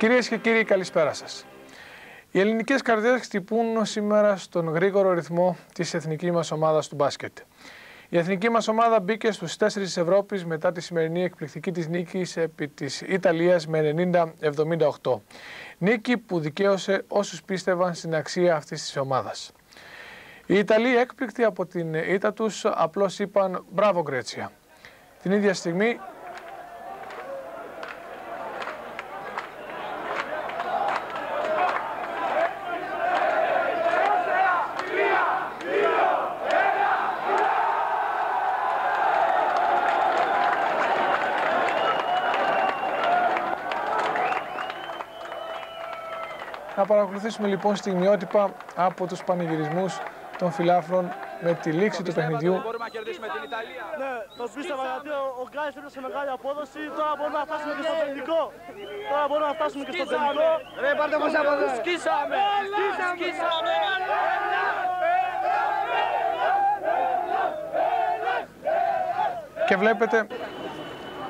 Κυρίες και κύριοι, καλησπέρα σας. Οι ελληνικές καρδιές χτυπούν σήμερα στον γρήγορο ρυθμό της εθνική μας ομάδας του μπάσκετ. Η εθνική μας ομάδα μπήκε στους 4 της Ευρώπης μετά τη σημερινή εκπληκτική της νίκης επί της Ιταλίας με 90-78. Νίκη που δικαίωσε όσους πίστευαν στην αξία αυτής της ομάδας. Οι Ιταλοί έκπληκτοι από την ήττα τους απλώς είπαν «Μπράβο Γκρέτσια». Την ίδια στιγμή Να παρακολουθήσουμε λοιπόν στιγμιότυπα από τους πανηγυρισμούς των φιλάφρων με τη λήξη του παιχνιδιού. Μπορούμε να κερδίσουμε την Ιταλία. Ναι, το πίστευα γιατί ο, ο Γκάις σε μεγάλη απόδοση. Τώρα μπορούμε να φτάσουμε και στο τελικό. Τώρα μπορούμε να φτάσουμε και στο τελικό. Ρε πάρτε μας από εδώ. Σκίσαμε. Σκίσαμε. Και βλέπετε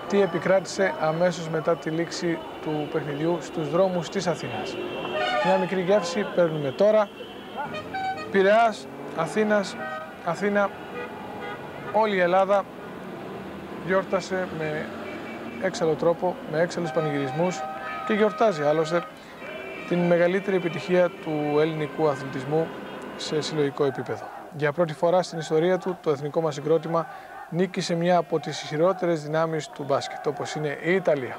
τι επικράτησε αμέσως μετά τη λήξη του παιχνιδιού στους δρόμους της Αθήνας. Μια μικρή γεύση παίρνουμε τώρα. Πειραιάς, Αθήνας, Αθήνα, όλη η Ελλάδα γιόρτασε με έξαλλο τρόπο, με έξαλλους πανηγυρισμούς και γιορτάζει άλλωστε την μεγαλύτερη επιτυχία του ελληνικού αθλητισμού σε συλλογικό επίπεδο. Για πρώτη φορά στην ιστορία του το εθνικό μας συγκρότημα νίκησε μια από τις ισχυρότερες δυνάμεις του μπάσκετ, όπως είναι η Ιταλία.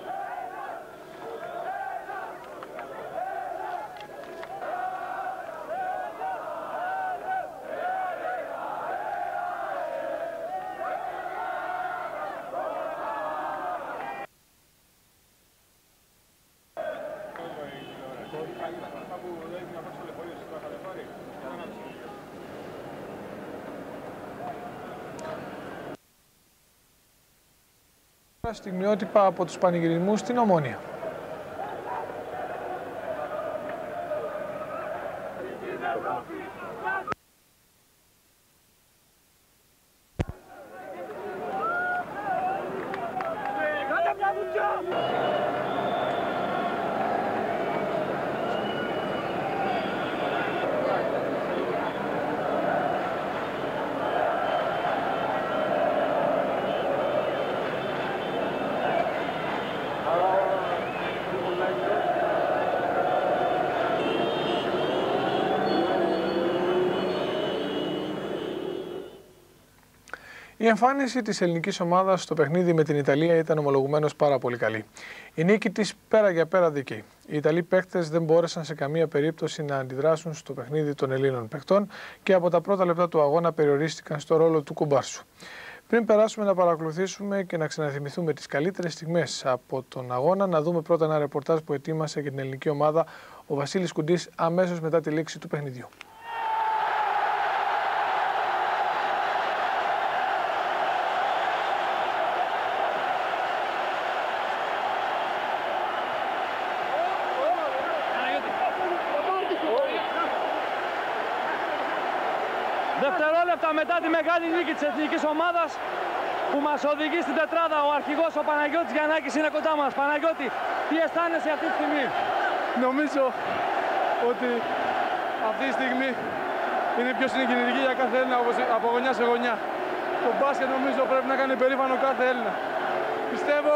Στιγμιότυπα από τους πανηγυρισμούς στην Ομόνια. Η εμφάνιση της ελληνικής ομάδας στο παιχνίδι με την Ιταλία ήταν ομολογουμένως πάρα πολύ καλή. Η νίκη της πέρα για πέρα δίκαιη. Οι Ιταλοί παίκτες δεν μπόρεσαν σε καμία περίπτωση να αντιδράσουν στο παιχνίδι των Ελλήνων παιχτών και από τα πρώτα λεπτά του αγώνα περιορίστηκαν στο ρόλο του κουμπάρσου. Πριν περάσουμε να παρακολουθήσουμε και να ξαναθυμηθούμε τις καλύτερες στιγμές από τον αγώνα, να δούμε πρώτα ένα ρεπορτάζ που ετοίμασε για την ελληνική ομάδα ο Βασίλης Κουντής αμέσως μετά τη λήξη του παιχνιδιού. Δευτερόλεπτα μετά τη μεγάλη νίκη της εθνικής ομάδας που μας οδηγεί στην τετράδα ο αρχηγός ο Παναγιώτης Γιαννάκης είναι κοντά μας. Παναγιώτη, τι αισθάνεσαι αυτή τη στιγμή; Νομίζω ότι αυτή τη στιγμή είναι πιο συγκινητική για κάθε Έλληνα από γωνιά σε γωνιά. Το μπάσκετ νομίζω πρέπει να κάνει περήφανο κάθε Έλληνα. Πιστεύω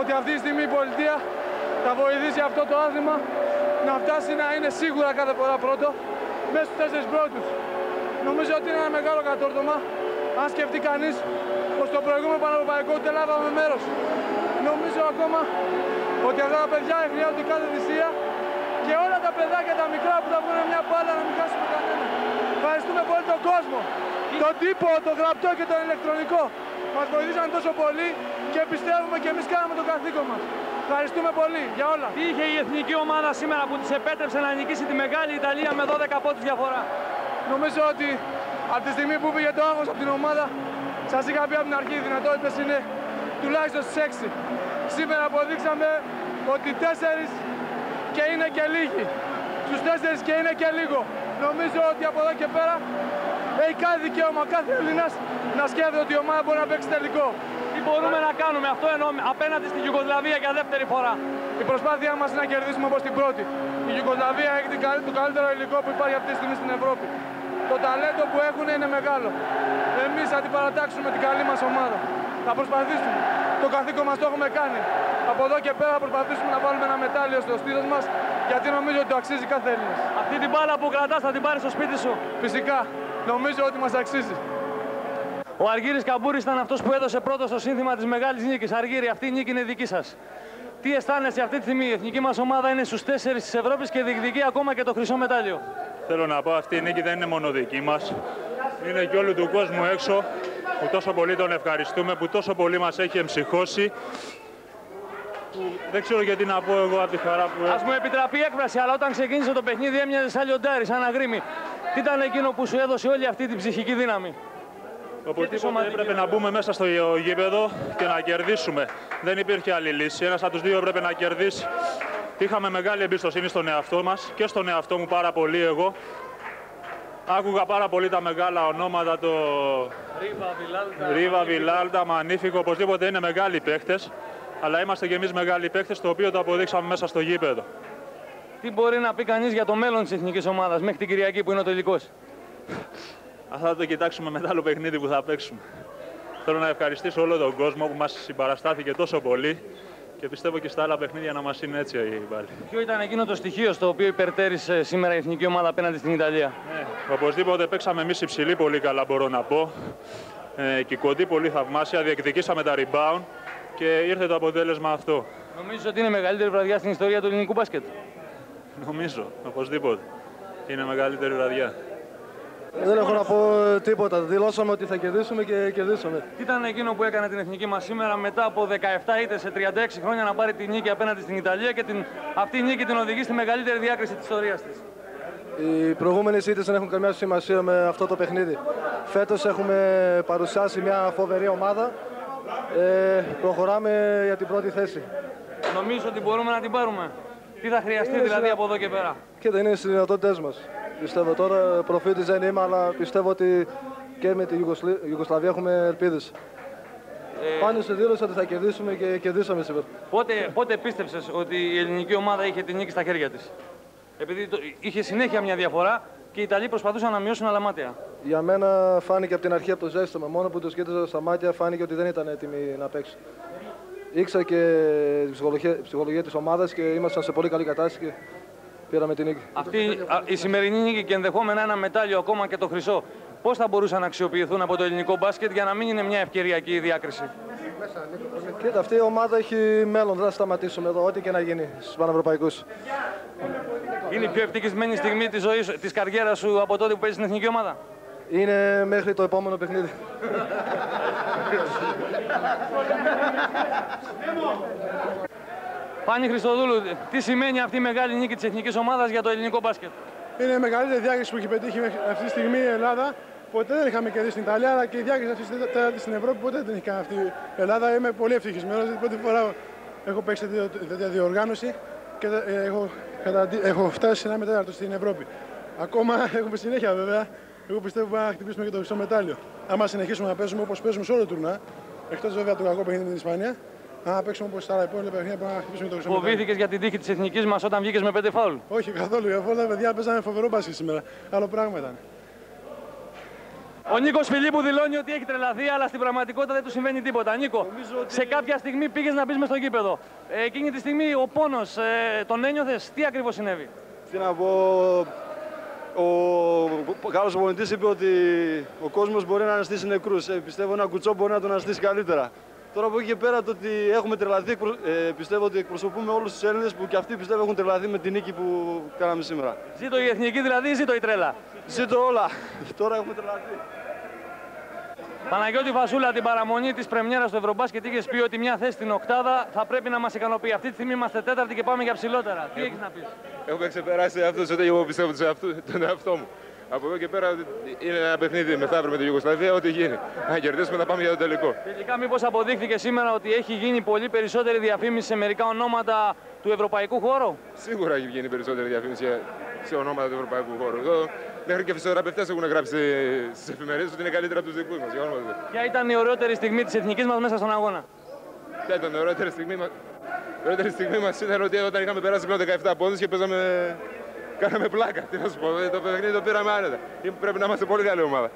ότι αυτή τη στιγμή η πολιτεία θα βοηθήσει αυτό το άθλημα να φτάσει να είναι σίγουρα κάθε φορά πρώτο μέσα στους τέσσερις πρώτους. Νομίζω ότι είναι ένα μεγάλο κατόρθωμα αν σκεφτεί κανείς πως το προηγούμενο πανευρωπαϊκό ούτε λάβαμε μέρος. Νομίζω ακόμα ότι αυτά τα παιδιά χρειάζονται κάθε θυσία και όλα τα παιδάκια τα μικρά που θα βγουν μια μπάλα να μην χάσουμε κανένα. Ευχαριστούμε πολύ τον κόσμο, τον τύπο, το γραπτό και το ηλεκτρονικό. Μας βοηθήσαν τόσο πολύ και πιστεύουμε και εμείς κάναμε το καθήκον μας. Ευχαριστούμε πολύ για όλα. Τι είχε η εθνική ομάδα σήμερα που της επέτρεψε να νικήσει τη μεγάλη Ιταλία με 12 πόντους διαφορά. Νομίζω ότι από τη στιγμή που πήγε το άγχος από την ομάδα, σας είχα πει από την αρχή, οι δυνατότητες είναι τουλάχιστον στις 6. Σήμερα αποδείξαμε ότι τέσσερις και είναι και λίγοι. Στους τέσσερις και είναι και λίγο. Νομίζω ότι από εδώ και πέρα έχει κάθε δικαίωμα κάθε Έλληνας να σκέφτεται ότι η ομάδα μπορεί να παίξει τελικό. Τι Τι μπορούμε να κάνουμε, αυτό εννοώ, απέναντι στη Ιουγκοσλαβία για δεύτερη φορά. Η προσπάθειά μας είναι να κερδίσουμε όπως την πρώτη. Η Ιουγκοσλαβία έχει την καλύ- το καλύτερο υλικό που υπάρχει αυτή τη στιγμή στην Ευρώπη. Το ταλέντο που έχουν είναι μεγάλο. Εμείς θα την παρατάξουμε την καλή μας ομάδα. Θα προσπαθήσουμε. Το καθήκον μας το έχουμε κάνει. Από εδώ και πέρα θα προσπαθήσουμε να βάλουμε ένα μετάλλιο στο στήθος μας γιατί νομίζω ότι το αξίζει κάθε Έλληνας. Αυτή την μπάλα που κρατάς θα την πάρεις στο σπίτι σου. Φυσικά νομίζω ότι μας αξίζει. Ο Αργύρης Καμπούρης ήταν αυτός που έδωσε πρώτο στο σύνθημα της μεγάλης νίκης. Αργύρη, αυτή η νίκη είναι δική σας. Τι αισθάνεσαι αυτή τη στιγμή, η εθνική μας ομάδα είναι στους τέσσερις της Ευρώπης και διεκδικεί ακόμα και το χρυσό μετάλλιο. Θέλω να πω, αυτή η νίκη δεν είναι μόνο δική μας. Είναι και όλου του κόσμου έξω που τόσο πολύ τον ευχαριστούμε, που τόσο πολύ μας έχει εμψυχώσει. Που δεν ξέρω γιατί να πω εγώ από τη χαρά που Ας έχω. μου επιτραπεί η έκφραση, αλλά όταν ξεκίνησε το παιχνίδι έμοιαζε σαν λιοντάρι, σαν αγρίμι. Τι ήταν εκείνο που σου έδωσε όλη αυτή την ψυχική δύναμη; Οπωσδήποτε σωματική έπρεπε να μπούμε μέσα στο γήπεδο και να κερδίσουμε. Δεν υπήρχε άλλη λύση. Ένας από τους δύο έπρεπε να κερδίσει. Είχαμε μεγάλη εμπιστοσύνη στον εαυτό μας και στον εαυτό μου πάρα πολύ εγώ. Άκουγα πάρα πολύ τα μεγάλα ονόματα, το Ρίβα, Βιλάλτα. Ρίβα, Βιλάλτα, Μανίφικο, οπωσδήποτε είναι μεγάλοι παίχτε. Αλλά είμαστε και εμείς μεγάλοι παίχτε, το οποίο το αποδείξαμε μέσα στο γήπεδο. Τι μπορεί να πει κανείς για το μέλλον της εθνικής ομάδας μέχρι την Κυριακή που είναι ο τελικός; Αυτά θα το κοιτάξουμε μετά το παιχνίδι που θα παίξουμε. Θέλω να ευχαριστήσω όλο τον κόσμο που μας συμπαραστάθηκε τόσο πολύ και πιστεύω και στα άλλα παιχνίδια να μας είναι έτσι πάλι. Ποιο ήταν εκείνο το στοιχείο στο οποίο υπερτέρησε σήμερα η εθνική ομάδα απέναντι στην Ιταλία; Ναι, οπωσδήποτε παίξαμε εμείς υψηλή πολύ καλά, μπορώ να πω. Ε, και κοντή πολύ θαυμάσια, διεκδικήσαμε τα rebound και ήρθε το αποτέλεσμα αυτό. Νομίζω ότι είναι η μεγαλύτερη βραδιά στην ιστορία του ελληνικού μπάσκετ. Νομίζω, οπωσδήποτε. Είναι μεγαλύτερη βραδιά. Δεν έχω να πω τίποτα. Δηλώσαμε ότι θα κερδίσουμε και κερδίσαμε. Τι ήταν εκείνο που έκανε την εθνική μας σήμερα μετά από 17 είτε σε 36 χρόνια να πάρει τη νίκη απέναντι στην Ιταλία και την, αυτή η νίκη την οδηγεί στη μεγαλύτερη διάκριση της ιστορίας της. Οι προηγούμενε ήττε δεν έχουν καμιά σημασία με αυτό το παιχνίδι. Φέτος έχουμε παρουσιάσει μια φοβερή ομάδα. Ε, προχωράμε για την πρώτη θέση. Νομίζω ότι μπορούμε να την πάρουμε. Τι θα χρειαστεί Είναι δηλαδή σε- από εδώ και πέρα; Και δεν είναι στις δυνατότητές μας. Πιστεύω τώρα προφήτης δεν είμαι, αλλά πιστεύω ότι και με τη Ιουγκοσλ- Ιουγκοσλαβία έχουμε ελπίδες. Ε, Πάνω σε δήλωσα ότι θα κερδίσουμε και κερδίσαμε σήμερα. Πότε, πότε πίστεψες ότι η ελληνική ομάδα είχε την νίκη στα χέρια της; Επειδή το, είχε συνέχεια μια διαφορά και οι Ιταλοί προσπαθούσαν να μειώσουν αλαμάτια. Για μένα φάνηκε από την αρχή από το ζέστημα. Μόνο που το σκέφτησα στα μάτια φάνηκε ότι δεν ήταν έτοιμοι να παίξουν. Ήξερα και τη ψυχολογία, ψυχολογία της ομάδας και ήμασταν σε πολύ καλή κατάσταση και πήραμε την νίκη. Αυτή α, η σημερινή νίκη και ενδεχόμενα ένα μετάλλιο ακόμα και το χρυσό. Πώς θα μπορούσαν να αξιοποιηθούν από το ελληνικό μπάσκετ για να μην είναι μια ευκαιριακή διάκριση; Κοίτα, αυτή η ομάδα έχει μέλλον. Δεν θα σταματήσουμε εδώ, ό,τι και να γίνει στους Πανευρωπαϊκούς. Είναι η πιο ευτυχισμένη στιγμή της ζωής της καριέρας σου από τότε που παίζεις στην εθνική ομάδα; Είναι μέχρι το επόμενο παιχνίδι. Φάνη Χριστοδούλου, τι σημαίνει αυτή η μεγάλη νίκη της εθνικής ομάδας για το ελληνικό μπάσκετ; Είναι η μεγαλύτερη διάκριση που έχει πετύχει μέχρι αυτή τη στιγμή η Ελλάδα. Ποτέ δεν είχαμε κερδίσει την Ιταλία, αλλά και η διάκριση αυτή τη τέταρτη στην Ευρώπη ποτέ δεν έχει κάνει αυτή η Ελλάδα. Είμαι πολύ ευτυχισμένος. την πρώτη φορά έχω παίξει τέτοια τέτοια διοργάνωση και ε, έχω, καταντι- έχω φτάσει σε ένα μετέταρτο στην Ευρώπη. Ακόμα έχουμε συνέχεια βέβαια. Εγώ πιστεύω ότι να χτυπήσουμε και το χρυσό μετάλλιο. Άμα συνεχίσουμε να παίζουμε όπως παίζουμε σε όλο το τουρνά, εκτός βέβαια του κακό παιχνίδι με την Ισπανία, αν παίξουμε όπω στα άλλα υπόλοιπα παιχνίδια, πρέπει να χτυπήσουμε και το χρυσό μετάλλιο. Φοβήθηκες για την τύχη της εθνικής μας όταν βγήκες με πέντε φάουλ. Όχι καθόλου. Για όλα τα παιδιά παίζανε φοβερό μπάσκετ σήμερα. Άλλο πράγμα ήταν. Ο Νίκος Φιλίππου δηλώνει ότι έχει τρελαθεί, αλλά στην πραγματικότητα δεν του συμβαίνει τίποτα. Νίκο, σε κάποια στιγμή πήγες να μπει μες στο γήπεδο. Ε, εκείνη τη στιγμή ο πόνος ε, τον ένιωθες, τι ακριβώς συνέβη; Τι να πω, ο Γάλλος προπονητής είπε ότι ο κόσμος μπορεί να αναστήσει νεκρούς. Ε, πιστεύω ένα κουτσό μπορεί να τον αναστήσει καλύτερα. Τώρα από εκεί και πέρα το ότι έχουμε τρελαθεί, εκπρο- ε, πιστεύω ότι εκπροσωπούμε όλους τους Έλληνες που και αυτοί πιστεύω έχουν τρελαθεί με την νίκη που κάναμε σήμερα. Ζήτω η εθνική δηλαδή, ζήτω η τρέλα. Ζήτω όλα. Τώρα έχουμε τρελαθεί. Παναγιώτη Φασούλα, την παραμονή της πρεμιέρας του Ευρωμπάσκετ είχες πει ότι μια θέση στην Οκτάδα θα πρέπει να μας ικανοποιεί. Αυτή τη στιγμή είμαστε τέταρτη και πάμε για ψηλότερα. Τι έχεις να πεις; Έχουμε ξεπεράσει αυτό το εγώ πιστεύω τον εαυτό, τον εαυτό μου. Από εδώ και πέρα είναι ένα παιχνίδι μεθαύριο με τη Ιουγκοσλαβία, ό,τι γίνει. Αν κερδίσουμε θα πάμε για το τελικό. Τελικά, μήπως αποδείχθηκε σήμερα ότι έχει γίνει πολύ περισσότερη διαφήμιση σε μερικά ονόματα του ευρωπαϊκού χώρου; Σίγουρα έχει γίνει περισσότερη διαφήμιση σε ονόματα του ευρωπαϊκού χώρου. Εδώ Μέχρι και φυσιοθεραπευτές έχουν γράψει στις εφημερίδες ότι είναι καλύτερα από τους δικούς μας. Ποια ήταν η ωραιότερη στιγμή της εθνικής μας μέσα στον αγώνα; Ποια ήταν η ωραιότερη στιγμή μα. Η ωραιότερη στιγμή μας ήταν ότι όταν είχαμε περάσει πλέον 17 πόντους και παίζαμε. Κάναμε πλάκα. Τι να σου πω, το παιχνίδι το πήραμε άνετα. Πρέπει να είμαστε πολύ καλή ομάδα.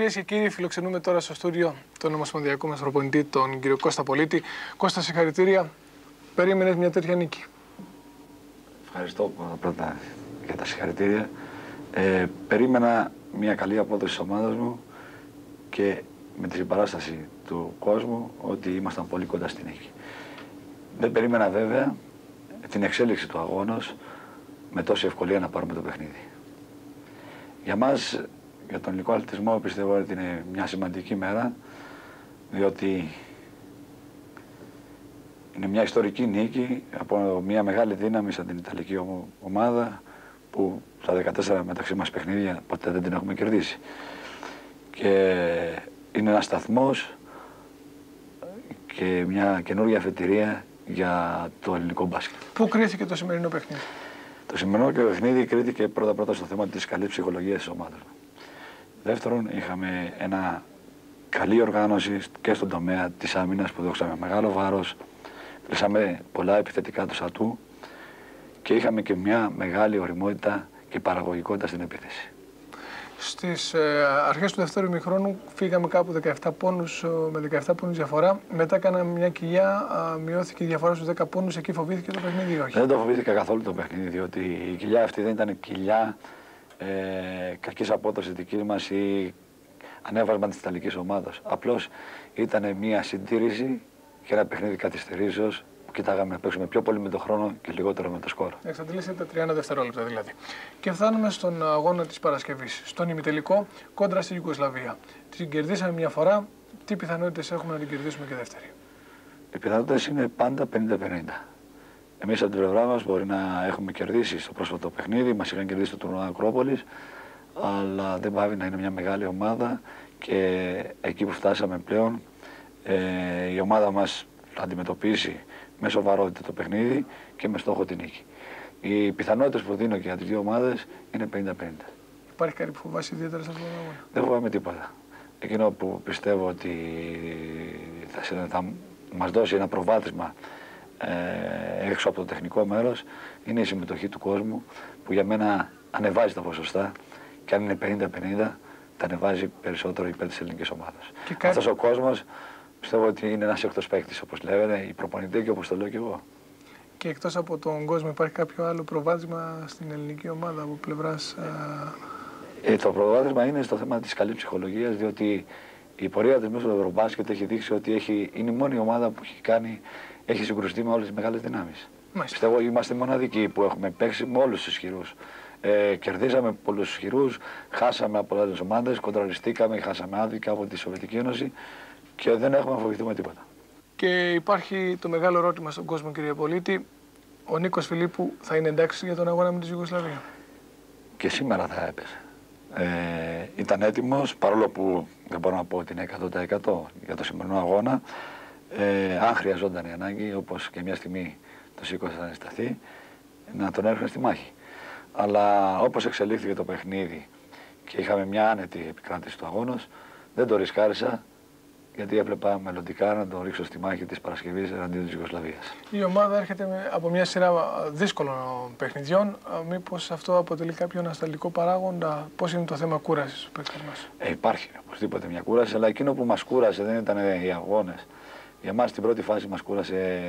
Κυρίες και κύριοι, φιλοξενούμε τώρα στο στούντιο τον Ομοσπονδιακό μας προπονητή, τον κύριο Κώστα Πολίτη. Κώστα, συγχαρητήρια. Περίμενες μια τέτοια νίκη. Ευχαριστώ πρώτα για τα συγχαρητήρια. Ε, περίμενα μια καλή απόδοση της ομάδας μου και με τη συμπαράσταση του κόσμου ότι ήμασταν πολύ κοντά στην νίκη. Δεν περίμενα βέβαια την εξέλιξη του αγώνος με τόση ευκολία να πάρουμε το παιχνίδι. Για μας για τον ελληνικό αθλητισμό πιστεύω ότι είναι μια σημαντική μέρα διότι είναι μια ιστορική νίκη από μια μεγάλη δύναμη σαν την Ιταλική ομάδα που στα 14 μεταξύ μας παιχνίδια ποτέ δεν την έχουμε κερδίσει. Και είναι ένας σταθμός και μια καινούργια αφετηρία για το ελληνικό μπάσκετ. Πού κρίθηκε το σημερινό παιχνίδι; Το σημερινό παιχνίδι κρίθηκε πρώτα πρώτα στο θέμα της καλής ψυχολογίας της ομάδας. Δεύτερον, είχαμε ένα καλή οργάνωση και στον τομέα της άμυνας που δώσαμε μεγάλο βάρος. Κλείσαμε πολλά επιθετικά του ατού και είχαμε και μια μεγάλη οριμότητα και παραγωγικότητα στην επίθεση. Στις ε, αρχές του δεύτερου ημιχρόνου φύγαμε κάπου 17 πόνους ε, με 17 πόνους διαφορά. Μετά κάναμε μια κοιλιά, μειώθηκε η διαφορά στους 10 πόνους. Εκεί φοβήθηκε το παιχνίδι ή όχι; Δεν το φοβήθηκα καθόλου το παιχνίδι, διότι η κοιλιά αυτή δεν ήταν κοιλιά ε, κακής απόδοσης δική μας ή ανέβασμα της Ιταλικής ομάδας. Απλώς ήταν μια συντήρηση και ένα παιχνίδι καθυστερήσεω που κοιτάγαμε να παίξουμε πιο πολύ με τον χρόνο και λιγότερο με το σκορ. Εξαντλήσετε 30 δευτερόλεπτα δηλαδή. Και φτάνουμε στον αγώνα της Παρασκευής. Στον ημιτελικό κόντρα στη Ιουγκοσλαβία. Την κερδίσαμε μια φορά. Τι πιθανότητες έχουμε να την κερδίσουμε και δεύτερη; Οι πιθανότητες είναι πάντα 50-50. Εμείς από την πλευρά μας μπορεί να έχουμε κερδίσει στο πρόσφατο παιχνίδι, μας είχαν κερδίσει το τουρνουά Ακρόπολης, αλλά δεν πάβει να είναι μια μεγάλη ομάδα και εκεί που φτάσαμε πλέον ε, η ομάδα μας θα αντιμετωπίσει με σοβαρότητα το παιχνίδι και με στόχο την νίκη. Οι πιθανότητες που δίνω και για τις δύο ομάδες είναι 50-50. Υπάρχει κάτι που φοβάσαι ιδιαίτερα σε αυτό το αγώνα; Δεν φοβάμαι τίποτα. Εκείνο που πιστεύω ότι θα, θα μας δώσει ένα προβάδισμα ε, έξω από το τεχνικό μέρος είναι η συμμετοχή του κόσμου που για μένα ανεβάζει τα ποσοστά και αν είναι 50-50 τα ανεβάζει περισσότερο υπέρ της ελληνικής ομάδας. Κάτι... Αυτός ο κόσμος πιστεύω ότι είναι ένας έκτος παίκτης όπως λέγανε, η προπονητή και όπως το λέω και εγώ. Και εκτός από τον κόσμο υπάρχει κάποιο άλλο προβάδισμα στην ελληνική ομάδα από πλευράς... Ε, το προβάδισμα είναι στο θέμα της καλής ψυχολογίας διότι η πορεία της μέσα στο Ευρωμπάσκετ έχει δείξει ότι έχει, είναι η μόνη ομάδα που έχει κάνει έχει συγκρουστεί με όλες τις μεγάλες δυνάμεις. Πιστεύω είμαστε μοναδικοί που έχουμε παίξει με όλους τους ισχυρούς. Ε, κερδίσαμε πολλούς ισχυρούς, χάσαμε από άλλε ομάδες, κοντραριστήκαμε, χάσαμε άδικα από τη Σοβιετική Ένωση και δεν έχουμε να φοβηθούμε τίποτα. Και υπάρχει το μεγάλο ερώτημα στον κόσμο, κύριε Πολίτη. Ο Νίκος Φιλίππου θα είναι εντάξει για τον αγώνα με τη Ιουγκοσλαβία; Και σήμερα θα έπεσε. Ε, ήταν έτοιμος, παρόλο που δεν μπορώ να πω ότι είναι 100% για το σημερινό αγώνα. Ε, αν χρειαζόταν η ανάγκη, όπως και μια στιγμή το σήκωσε να σταθεί, να τον έρθουν στη μάχη. Αλλά όπως εξελίχθηκε το παιχνίδι και είχαμε μια άνετη επικράτηση του αγώνα, δεν το ρισκάρισα γιατί έβλεπα μελλοντικά να τον ρίξω στη μάχη της Παρασκευής εναντίον της Ιουγκοσλαβία. Η ομάδα έρχεται με, από μια σειρά δύσκολων παιχνιδιών. Μήπως αυτό αποτελεί κάποιο ανασταλτικό παράγοντα, πώς είναι το θέμα κούρασης του παίκτη μας; Ε, υπάρχει οπωσδήποτε μια κούραση, αλλά εκείνο που μας κούρασε δεν ήταν οι αγώνες. Για εμά στην πρώτη φάση μας κούρασε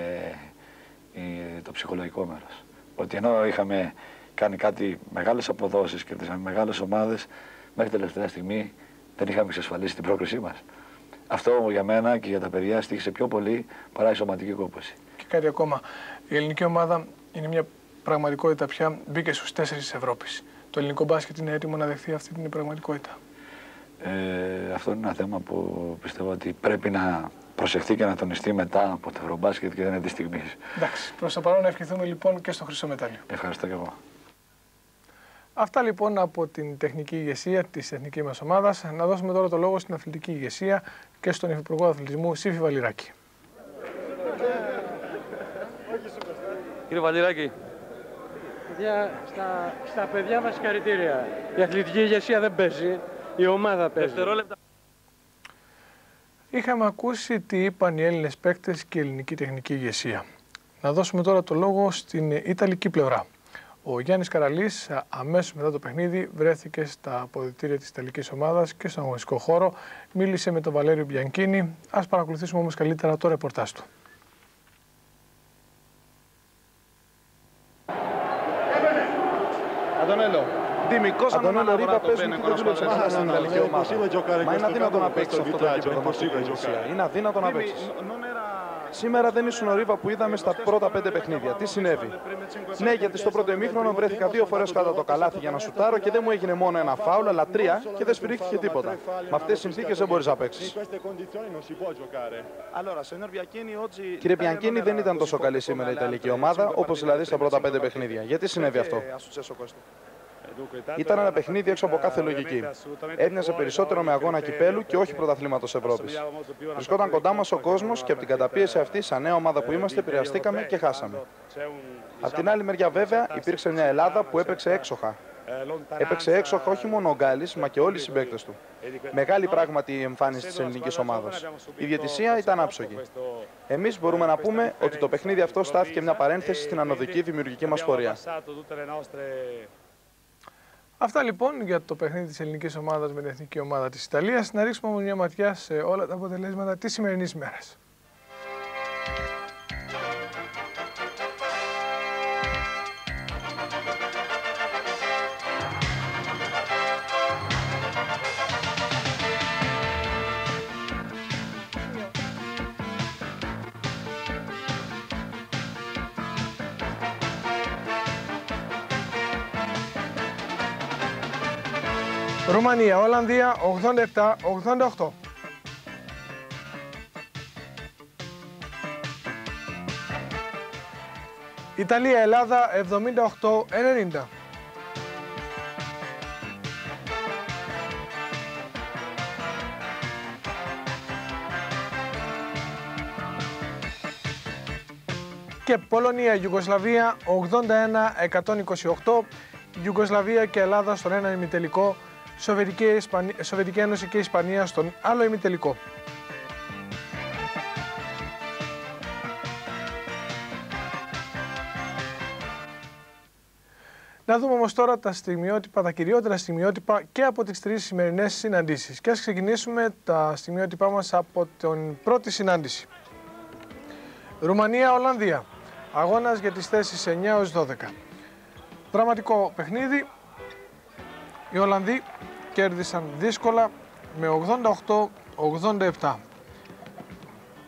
το ψυχολογικό μέρος. Ότι ενώ είχαμε κάνει κάτι μεγάλες αποδόσεις, κερδίσαμε μεγάλες ομάδες, μέχρι τελευταία στιγμή δεν είχαμε εξασφαλίσει την πρόκρισή μας. Αυτό για μένα και για τα παιδιά στήχησε πιο πολύ παρά η σωματική κόπωση. Και κάτι ακόμα. Η ελληνική ομάδα είναι μια πραγματικότητα πια. Μπήκε στους τέσσερις της Ευρώπης. Το ελληνικό μπάσκετ είναι έτοιμο να δεχθεί αυτή την πραγματικότητα. Ε, αυτό είναι ένα θέμα που πιστεύω ότι πρέπει να προσεχθεί και να τονιστεί μετά από το Ευρωμπάσκετ και δεν είναι της στιγμής. Εντάξει. Προς το παρόν, να ευχηθούμε λοιπόν και στο χρυσό μετάλλιο. Ευχαριστώ και εγώ. Αυτά λοιπόν από την τεχνική ηγεσία της εθνικής μας ομάδας. Να δώσουμε τώρα το λόγο στην αθλητική ηγεσία και στον Υφυπουργό Αθλητισμού Σύφη Βαλιράκη. Κύριε Βαλιράκη. Για, στα, στα παιδιά μας συγχαρητήρια. Η αθλητική ηγεσία δεν παίζει, η ομάδα παίζει. Δευτερόλεπτα. Είχαμε ακούσει τι είπαν οι Έλληνες παίκτες και η ελληνική τεχνική ηγεσία. Να δώσουμε τώρα το λόγο στην Ιταλική πλευρά. Ο Γιάννης Καραλής αμέσως μετά το παιχνίδι βρέθηκε στα αποδητήρια της Ιταλικής ομάδας και στον αγωνιστικό χώρο. Μίλησε με τον Βαλέριο Μπιανκίνη. Ας παρακολουθήσουμε όμως καλύτερα το ρεπορτάζ του. Αντωνέλο, Dimmi, cosa non ha lavorato bene con la squadra di στην Ιταλική ομάδα. Μα είναι αδύνατο να παίξεις αυτό το επίπεδο μας Είναι αδύνατο να παίξεις. Σήμερα δεν ήσουν ο Ρίβα που είδαμε στα πρώτα πέντε παιχνίδια. Τι συνέβη; Ναι, γιατί στο πρώτο ημίχρονο βρέθηκα δύο φορές κάτω το καλάθι για να σουτάρω και δεν μου έγινε μόνο ένα φάουλ, αλλά τρία και δεν σφυρίχθηκε τίποτα. Με αυτές τις συνθήκες δεν μπορείς να παίξεις. Κύριε Πιανκίνη, δεν ήταν τόσο καλή σήμερα η Ιταλική ομάδα, όπως δηλαδή στα πρώτα πέντε παιχνίδια. Γιατί συνέβη αυτό; Ήταν ένα παιχνίδι έξω από κάθε λογική. Έμοιαζε περισσότερο με αγώνα κυπέλου και όχι πρωταθλήματος Ευρώπης. Βρισκόταν κοντά μας ο κόσμος και από την καταπίεση αυτή, σαν νέα ομάδα που είμαστε, επηρεαστήκαμε και χάσαμε. Απ' την άλλη μεριά, βέβαια, υπήρξε μια Ελλάδα που έπαιξε έξοχα. Έπαιξε έξοχα όχι μόνο ο Γκάλης, μα και όλοι οι συμπαίκτες του. Μεγάλη πράγματι η εμφάνιση της ελληνικής ομάδας. Η διαιτησία ήταν άψογη. Εμείς μπορούμε να πούμε ότι το παιχνίδι αυτό στάθηκε μια παρένθεση στην ανωδική δημιουργική μας πορεία. Αυτά λοιπόν για το παιχνίδι της ελληνικής ομάδας με την εθνική ομάδα της Ιταλίας. Να ρίξουμε μια ματιά σε όλα τα αποτελέσματα της σημερινής ημέρας. Ρουμανία, Ολλανδία 87-88. Ιταλία, Ελλάδα 78-90. Και Πολωνία, Ιουγκοσλαβία 81-128. Ιουγκοσλαβία και Ελλάδα στον ένα ημιτελικό Σοβιετική, Σοβιετική Ένωση και Ισπανία στον άλλο ημιτελικό. Να δούμε όμως τώρα τα στιγμιότυπα, τα κυριότερα στιγμιότυπα και από τις τρεις σημερινές συναντήσεις. Και ας ξεκινήσουμε τα στιγμιότυπά μας από την πρώτη συνάντηση. Ρουμανία-Ολλανδία. Αγώνας για τις θέσεις 9 12. Δραματικό παιχνίδι. Οι Ολλανδοί κέρδισαν δύσκολα με 88-87.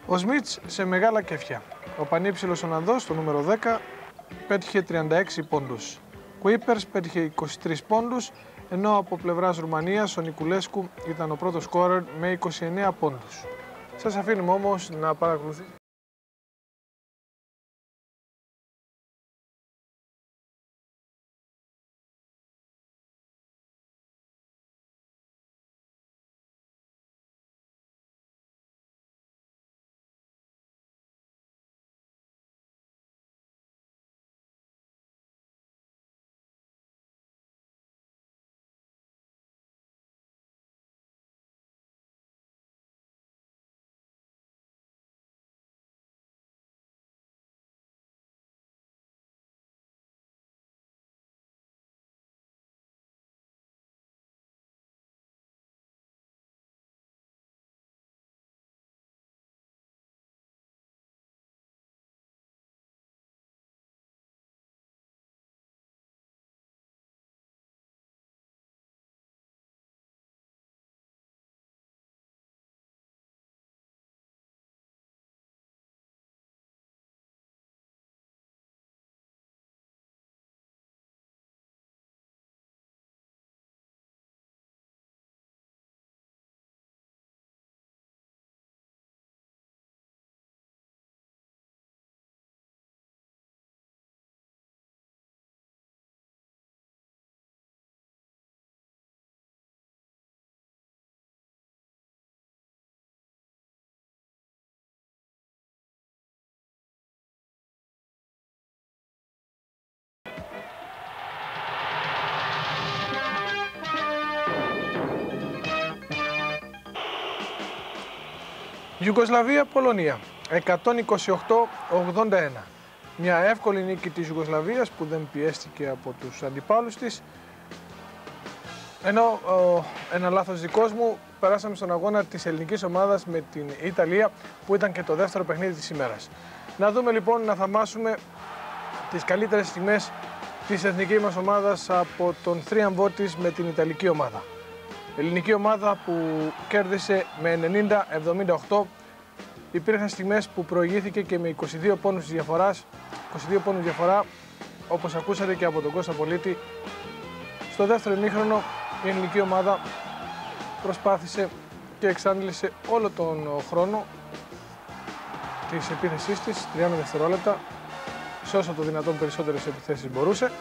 Ο Σμίτς σε μεγάλα κεφιά. Ο πανύψηλος Ολλανδός, το νούμερο 10, πέτυχε 36 πόντους. Κουίπερς πέτυχε 23 πόντους, ενώ από πλευράς Ρουμανίας ο Νικουλέσκου ήταν ο πρώτος σκόρερ με 29 πόντους. Σας αφήνουμε όμως να παρακολουθείτε. Ιουγκοσλαβία-Πολωνία 128-81. Μια εύκολη νίκη της Ιουγκοσλαβίας που δεν πιέστηκε από τους αντιπάλους της. Ενώ ένα λάθος δικός μου περάσαμε στον αγώνα της ελληνικής ομάδας με την Ιταλία που ήταν και το δεύτερο παιχνίδι της ημέρας. Να δούμε λοιπόν να θαμάσουμε τις καλύτερες στιγμές της εθνικής μας ομάδας από τον θρίαμβό της με την Ιταλική ομάδα. Ελληνική ομάδα που κέρδισε με 90-78 Υπήρχαν στιγμές που προηγήθηκε και με 22 πόνους διαφοράς, 22 πόνους διαφορά, όπως ακούσατε και από τον Κώστα Πολίτη. Στο δεύτερο ημίχρονο η ελληνική ομάδα προσπάθησε και εξάντλησε όλο τον χρόνο της επίθεσής της, 30 δευτερόλεπτα, σε όσο το δυνατόν περισσότερες επιθέσεις μπορούσε.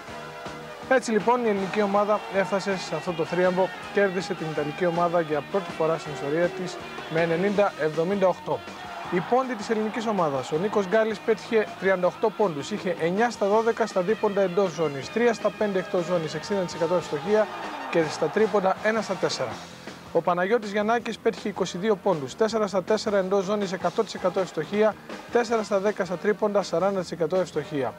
Έτσι λοιπόν η ελληνική ομάδα έφτασε σε αυτό το θρίαμβο, κέρδισε την Ιταλική ομάδα για πρώτη φορά στην ιστορία της με 90-78. Η πόντη της ελληνικής ομάδας. Ο Νίκος Γκάλης πέτυχε 38 πόντους. Είχε 9 στα 12 στα δίποντα εντός ζώνης, 3 στα 5 εκτός ζώνης, 60% ευστοχία και στα τρίποντα 1 στα 4. Ο Παναγιώτης Γιαννάκης πέτυχε 22 πόντους, 4 στα 4 εντός ζώνης 100% ευστοχία, 4 στα 10 στα τρίποντα 40% ευστοχία.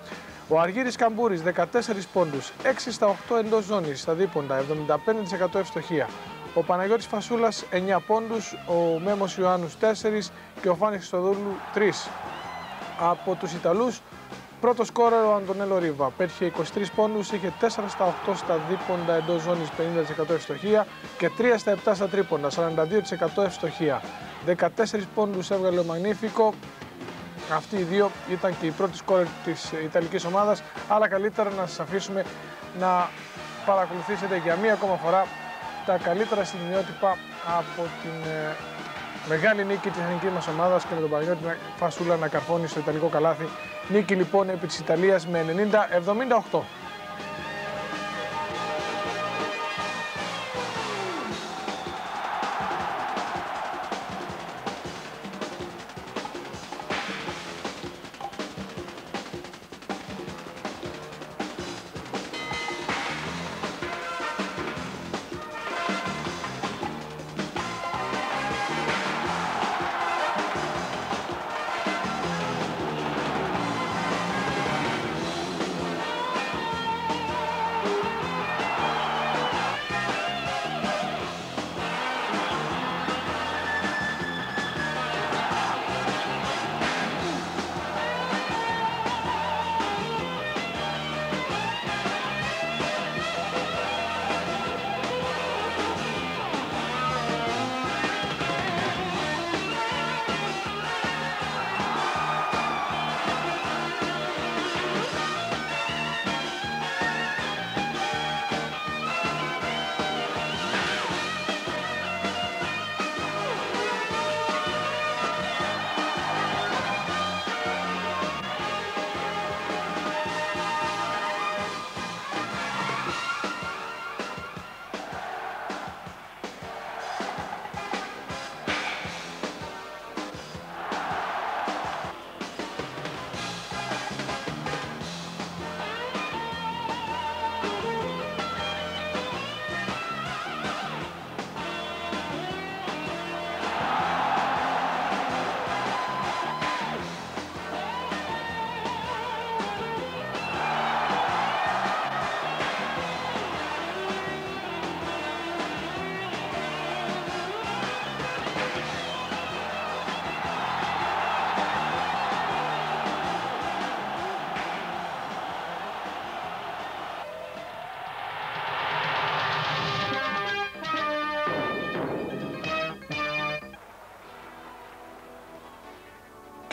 Ο Αργύρης Καμπούρης 14 πόντους, 6 στα 8 εντός ζώνης στα δίποντα 75% ευστοχία. Ο Παναγιώτης Φασούλας 9 πόντους, ο Μέμος Ιωάννους 4 και ο Φάνης Χριστοδούλου 3. Από τους Ιταλούς, πρώτος σκόρερ ο Αντωνέλο Ρίβα. Πέτυχε 23 πόντους, είχε 4 στα 8 στα δίποντα εντός ζώνης 50% ευστοχία και 3 στα 7 στα τρίποντα, 42% ευστοχία. 14 πόντους έβγαλε ο Μαγνήφικο, αυτοί οι δύο ήταν και οι πρώτοι σκόρερ της Ιταλικής ομάδας, αλλά καλύτερα να σας αφήσουμε να παρακολουθήσετε για μία ακόμα φορά τα καλύτερα στιγμιότυπα από την ε, μεγάλη νίκη της εθνικής μας ομάδας και με τον Παναγιώτη Φασούλα να καρφώνει στο Ιταλικό καλάθι. Νίκη λοιπόν επί της Ιταλίας με 90-78.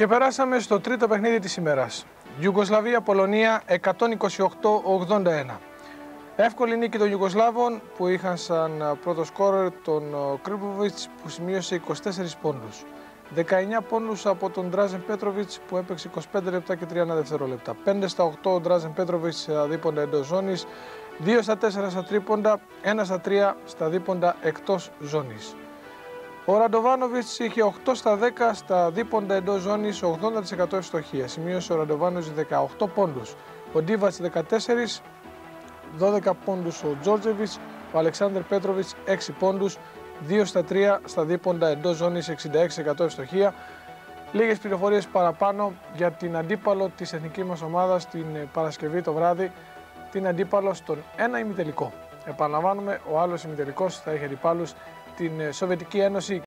Και περάσαμε στο τρίτο παιχνίδι της ημέρας. Ιουγκοσλαβία-Πολωνία 128-81. Εύκολη νίκη των Ιουγκοσλάβων που είχαν σαν πρώτο σκόρερ τον Κρύποβιτς που σημείωσε 24 πόντους. 19 πόντους από τον Ντράζεν Πέτροβιτς που έπαιξε 25 λεπτά και 30 δευτερόλεπτα. 5 στα 8 ο Ντράζεν Πέτροβιτς στα δίποντα εντός ζώνης, 2 στα 4 στα τρίποντα, 1 στα 3 στα δίποντα εκτός ζώνης. Ο Ραντοβάνοβιτς είχε 8 στα 10 στα δίποντα εντός ζώνης 80% ευστοχία. Σημείωσε ο Ραντοβάνοβιτς 18 πόντους. Ο Ντίβατ 14, 12 πόντους ο Τζόρτζεβιτς, ο Αλεξάνδρ Πέτροβιτς 6 πόντους, 2 στα 3 στα δίποντα εντός ζώνης 66% ευστοχία. Λίγες πληροφορίες παραπάνω για την αντίπαλο της εθνικής μας ομάδας την Παρασκευή το βράδυ, την αντίπαλο στον ένα ημιτελικό. Επαναλαμβάνουμε, ο άλλος ημιτελικός θα έχει αντιπάλους την Σοβιετική Ένωση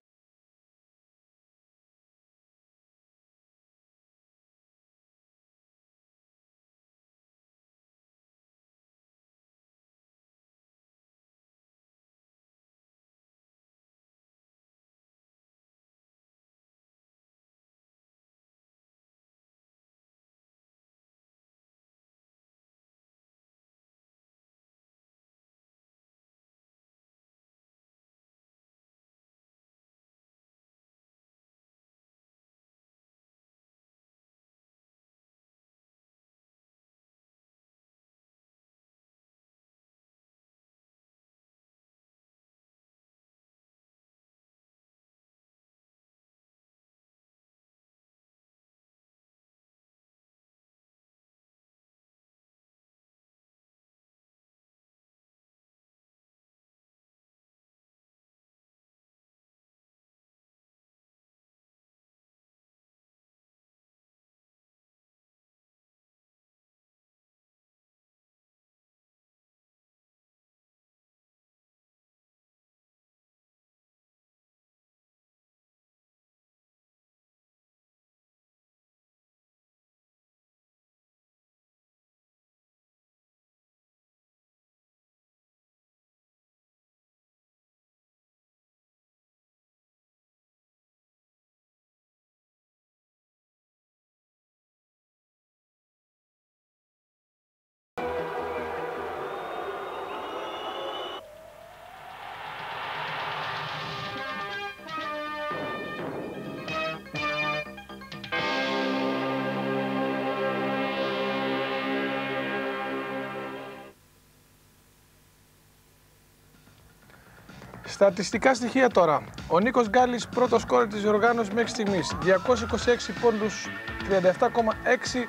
Στατιστικά στοιχεία τώρα. Ο Νίκος Γκάλης πρώτος σκόρ της διοργάνωσης μέχρι στιγμής. 226 πόντους, 37,6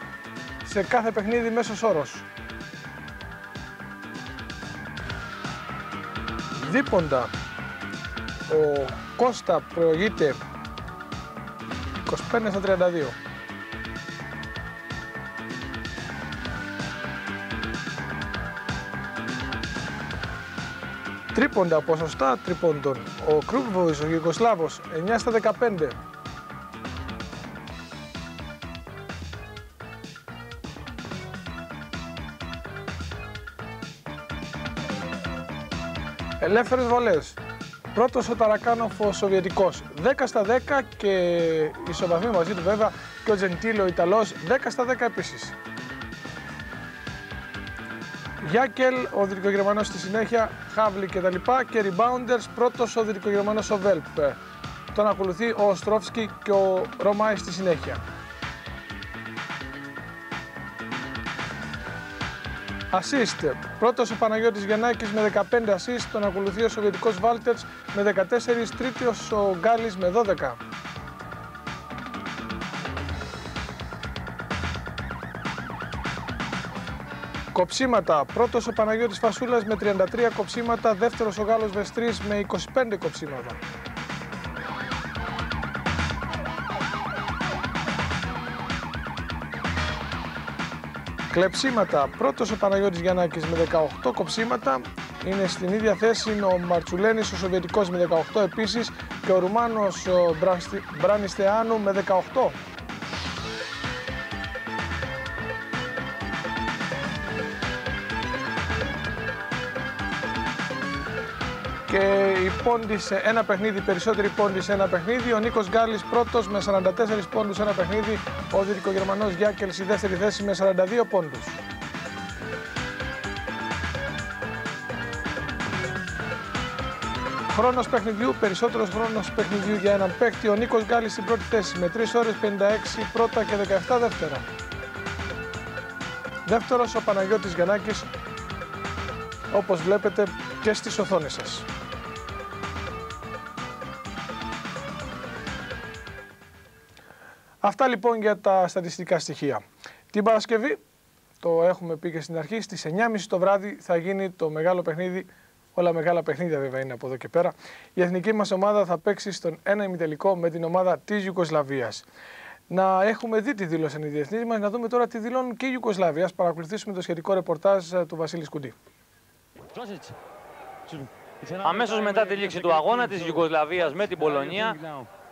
σε κάθε παιχνίδι μέσος όρος. Δίποντα, ο Κώστα προηγείται 25 στα 32. Τρίποντα, ποσοστά τρίποντων. Ο Κρούπβοης, ο Γιουγκοσλάβος, 9 στα 15. Ελεύθερες βολές. Πρώτος ο Ταρακάνοφ ο Σοβιετικός, 10 στα 10 και ισοβαθμοί μαζί του βέβαια και ο Τζεντήλο ο Ιταλός, 10 στα 10 επίσης. Γιάκελ, ο Δυτικογερμανός στη συνέχεια, Χάβλι και τα λοιπά και rebounders, πρώτος ο Δυτικογερμανός ο Βέλπ. Τον ακολουθεί ο Οστρόφσκι και ο Ρωμάης στη συνέχεια. Assist. Πρώτος ο Παναγιώτης Γεννάκης με 15 assist, τον ακολουθεί ο Σοβιετικός Βάλτερς με 14, τρίτος ο Γκάλης με 12. Κοψίματα. Πρώτος ο Παναγιώτης Φασούλας με 33 κοψίματα. Δεύτερος ο Γάλλος Βεστρής με 25 κοψίματα. Κλεψίματα. Πρώτος ο Παναγιώτης Γιαννάκης με 18 κοψίματα. Είναι στην ίδια θέση ο Μαρτσουλένης ο Σοβιετικός με 18 επίσης και ο Ρουμάνος ο Μπρανιστεάνου με 18. Και η πόντι σε ένα παιχνίδι, περισσότερη πόντι σε ένα παιχνίδι. Ο Νίκος Γκάλης πρώτος με 44 πόντους σε ένα παιχνίδι. Ο Δυτικογερμανό Γιάκελς στη δεύτερη θέση με 42 πόντους. Χρόνος παιχνιδιού, περισσότερος χρόνος παιχνιδιού για έναν παίκτη. Ο Νίκος Γκάλης στην πρώτη θέση με 3 ώρες 56 πρώτα και 17 δεύτερα. Δεύτερος ο Παναγιώτης Γιαννάκης, όπως βλέπετε και στις οθόνες σας. Αυτά λοιπόν για τα στατιστικά στοιχεία. Την Παρασκευή, το έχουμε πει και στην αρχή, στις 9.30 το βράδυ θα γίνει το μεγάλο παιχνίδι Όλα μεγάλα παιχνίδια βέβαια είναι από εδώ και πέρα. Η εθνική μας ομάδα θα παίξει στον ένα ημιτελικό με την ομάδα της Ιουγκοσλαβία. Να έχουμε δει τι δήλωσαν οι διεθνείς μας, να δούμε τώρα τι δηλώνουν και οι Ιουγκοσλαβία. Παρακολουθήσουμε το σχετικό ρεπορτάζ ε, του Βασίλη Κουντή. Αμέσως μετά τη λήξη του αγώνα της Ιουγκοσλαβίας με την Πολωνία,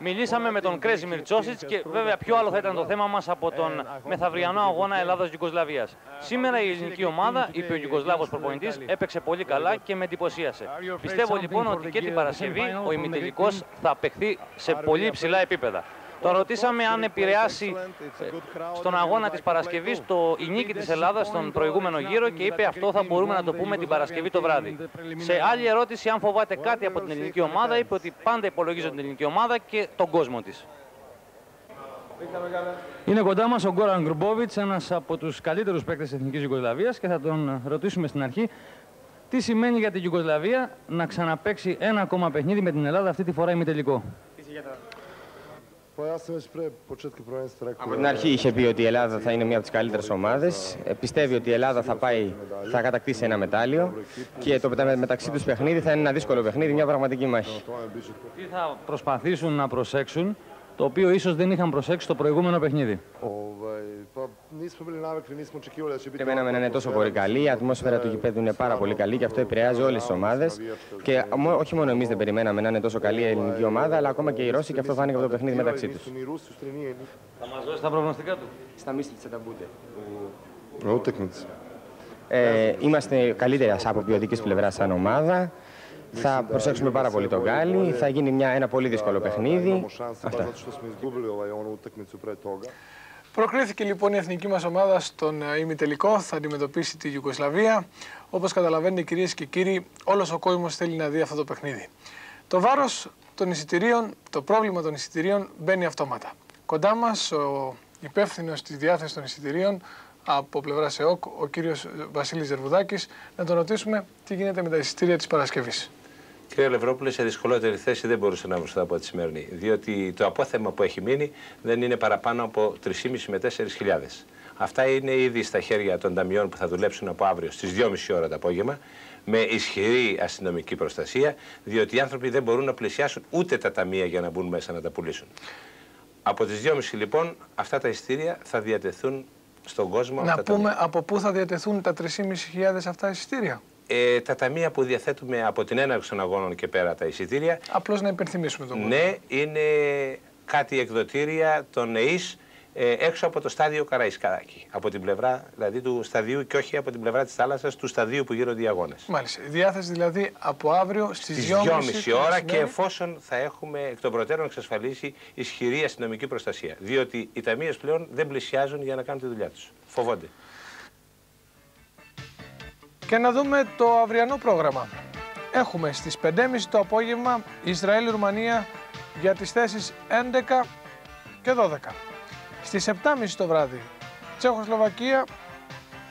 μιλήσαμε με τον Κρέζι Μιρτσόσιτς και βέβαια πιο άλλο θα ήταν το θέμα μας από τον μεθαυριανό αγώνα Ελλάδας-Ιουγκοσλαβίας. Σήμερα η ελληνική ομάδα, είπε ο Ιουγκοσλάβος προπονητής, έπαιξε πολύ καλά και με εντυπωσίασε. Πιστεύω λοιπόν ότι και την Παρασκευή ο ημιτελικός θα απεχθεί σε πολύ υψηλά επίπεδα. Το ρωτήσαμε αν επηρεάσει ε, στον αγώνα της Παρασκευής το, η νίκη της Ελλάδας στον προηγούμενο γύρο και είπε αυτό θα μπορούμε να το πούμε την Παρασκευή το βράδυ. Σε άλλη ερώτηση αν φοβάται κάτι από την ελληνική ομάδα είπε ότι πάντα υπολογίζω την ελληνική ομάδα και τον κόσμο της. Είναι κοντά μας ο Γκόραν Γκρουμπόβιτς, ένας από τους καλύτερους παίκτες της Εθνικής Ιουγκοσλαβίας και θα τον ρωτήσουμε στην αρχή τι σημαίνει για την Ιουγκοσλαβία να ξαναπέξει ένα ακόμα παιχνίδι με την Ελλάδα, αυτή τη φορά ημιτελικό; Από την αρχή είχε πει ότι η Ελλάδα θα είναι μία από τι καλύτερε ομάδε. Ε, πιστεύει ότι η Ελλάδα θα, πάει, θα κατακτήσει ένα μετάλλιο και το μεταξύ του παιχνίδι θα είναι ένα δύσκολο παιχνίδι, μια πραγματική μάχη. Τι θα προσπαθήσουν να προσέξουν το οποίο ίσως δεν είχαν προσέξει το προηγούμενο παιχνίδι. Περιμέναμε να είναι τόσο πολύ καλή. Η ατμόσφαιρα του γηπέδου είναι πάρα πολύ καλή και αυτό επηρεάζει όλες τις ομάδες. Και όχι μόνο εμείς δεν περιμέναμε να είναι τόσο καλή η ελληνική ομάδα, αλλά ακόμα και οι Ρώσοι και αυτό φάνηκε από το παιχνίδι μεταξύ τους. Θα μας δώσει τα προγνωστικά του. Στα μίστη τη Αταμπούτε. Ε, είμαστε καλύτερα από ποιοτικής πλευράς σαν ομάδα. Θα προσέξουμε πάρα πολύ τον Γκάλι. Θα γίνει μια, ένα πολύ δύσκολο παιχνίδι. Αυτά. Προκρίθηκε λοιπόν η εθνική μας ομάδα στον ε, ημιτελικό. Θα αντιμετωπίσει τη Ιουγκοσλαβία. Όπως καταλαβαίνετε, κυρίες και κύριοι, όλος ο κόσμος θέλει να δει αυτό το παιχνίδι. Το βάρος των εισιτηρίων, το πρόβλημα των εισιτηρίων μπαίνει αυτόματα. Κοντά μας ο υπεύθυνος της διάθεσης των εισιτηρίων από πλευρά ΕΟΚ, ο κύριος Βασίλης Ζερβουδάκης, να τον ρωτήσουμε τι γίνεται με τα εισιτήρια της Παρασκευής. Κύριε Λευρόπουλε, σε δυσκολότερη θέση δεν μπορούσε να βρεθεί από τη σημερινή. Διότι το απόθεμα που έχει μείνει δεν είναι παραπάνω από 3.500 με 4.000. Αυτά είναι ήδη στα χέρια των ταμιών που θα δουλέψουν από αύριο στις 2.30 ώρα το απόγευμα με ισχυρή αστυνομική προστασία, διότι οι άνθρωποι δεν μπορούν να πλησιάσουν ούτε τα ταμεία για να μπουν μέσα να τα πουλήσουν. Από τις 2.30 λοιπόν αυτά τα εισιτήρια θα διατεθούν στον κόσμο. Να πούμε από πού θα διατεθούν τα 3.500 αυτά εισιτήρια; Ε, τα ταμεία που διαθέτουμε από την έναρξη των αγώνων και πέρα τα εισιτήρια. Απλώς να υπενθυμίσουμε τον Ναι, είναι κάτι εκδοτήρια των ΕΙΣ ε, έξω από το στάδιο Καραϊσκαράκη. Από την πλευρά δηλαδή του σταδίου και όχι από την πλευρά της θάλασσας του σταδίου που γίνονται οι αγώνες. Μάλιστα. Η διάθεση δηλαδή από αύριο στις 2.30 ώρα και εφόσον θα έχουμε εκ των προτέρων εξασφαλίσει ισχυρή αστυνομική προστασία. Διότι οι ταμείες πλέον δεν πλησιάζουν για να κάνουν τη δουλειά τους. Φοβόνται. Και να δούμε το αυριανό πρόγραμμα. Έχουμε στις 5.30 το απόγευμα Ισραήλ-Ρουμανία για τις θέσεις 11 και 12. Στις 7.30 το βράδυ Τσέχοσλοβακία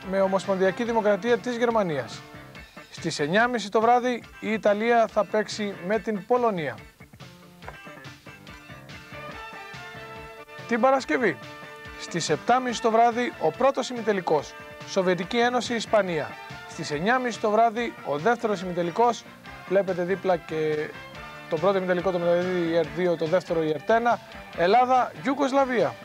με Ομοσπονδιακή Δημοκρατία της Γερμανίας. Στις 9.30 το βράδυ η Ιταλία θα παίξει με την Πολωνία. Την Παρασκευή στις 7.30 το βράδυ ο πρώτος ημιτελικός Σοβιετική Ένωση Ισπανία στις 9.30 το βράδυ ο δεύτερος ημιτελικός. Βλέπετε δίπλα και το πρώτο ημιτελικό το μεταδίδει η ΕΡ2, το δεύτερο η ΕΡΤ1. Ελλάδα, Γιουγκοσλαβία.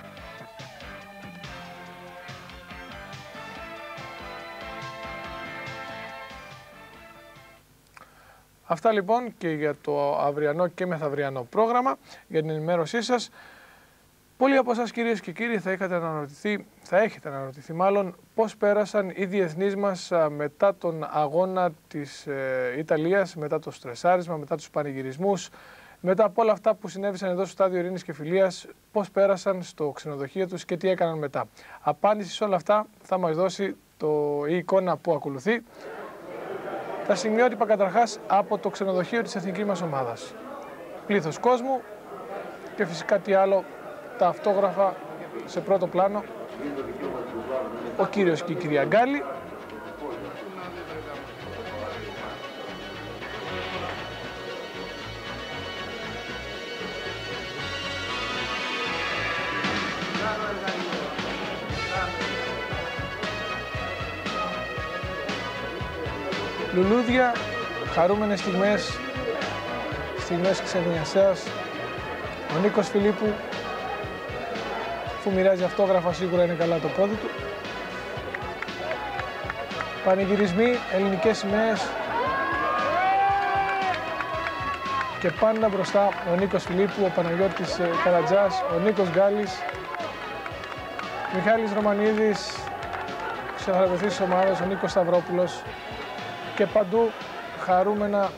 Αυτά λοιπόν και για το αυριανό και μεθαυριανό πρόγραμμα, για την ενημέρωσή σας. Πολλοί από εσάς κυρίες και κύριοι θα, είχατε αναρωτηθεί, θα έχετε αναρωτηθεί μάλλον πώς πέρασαν οι διεθνείς μας μετά τον αγώνα της ε, Ιταλίας, μετά το στρεσάρισμα, μετά τους πανηγυρισμούς, μετά από όλα αυτά που συνέβησαν εδώ στο στάδιο Ειρήνης και Φιλίας, πώς πέρασαν στο ξενοδοχείο τους και τι έκαναν μετά. Απάντηση σε όλα αυτά θα μας δώσει το, η εικόνα που ακολουθεί. Τα σημειώτηπα καταρχάς από το ξενοδοχείο της εθνικής μας ομάδας. Πλήθος κόσμου και φυσικά τι άλλο τα αυτόγραφα σε πρώτο πλάνο ο κύριος και η κυρία Γκάλη λουλούδια, χαρούμενες στιγμές, στιγμές ξενιασέας. Ο Νίκος Φιλίππου, που μοιράζει αυτόγραφα, σίγουρα είναι καλά το πόδι του. Πανηγυρισμοί, ελληνικές σημαίες και πάντα μπροστά ο Νίκος Φιλίππου, ο Παναγιώτης ε, Καρατζάς, ο Νίκος Γκάλης, Μιχάλης Ρωμανίδης, ξεθραπευτής της ομάδας, ο Νίκος Σταυρόπουλος και παντού χαρούμενα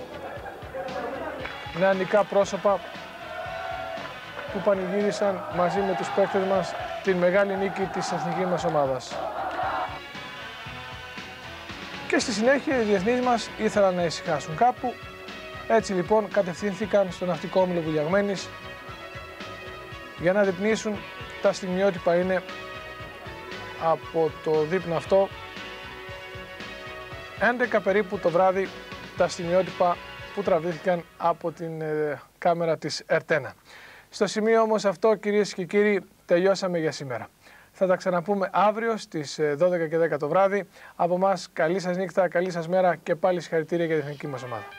νεανικά πρόσωπα που πανηγύρισαν μαζί με τους παίκτες μας την μεγάλη νίκη της εθνικής μας ομάδας. Και στη συνέχεια οι διεθνείς μας ήθελαν να ησυχάσουν κάπου. Έτσι λοιπόν κατευθύνθηκαν στο ναυτικό όμιλο Βουλιαγμένης για να διπνήσουν τα στιγμιότυπα είναι από το δείπνο αυτό 11 περίπου το βράδυ τα στιγμιότυπα που τραβήθηκαν από την ε, κάμερα της Ερτένα. Στο σημείο όμως αυτό κυρίες και κύριοι τελειώσαμε για σήμερα. Θα τα ξαναπούμε αύριο στις 12 ε, και 10 το βράδυ. Από μας καλή σας νύχτα, καλή σας μέρα και πάλι συγχαρητήρια για την εθνική μας ομάδα.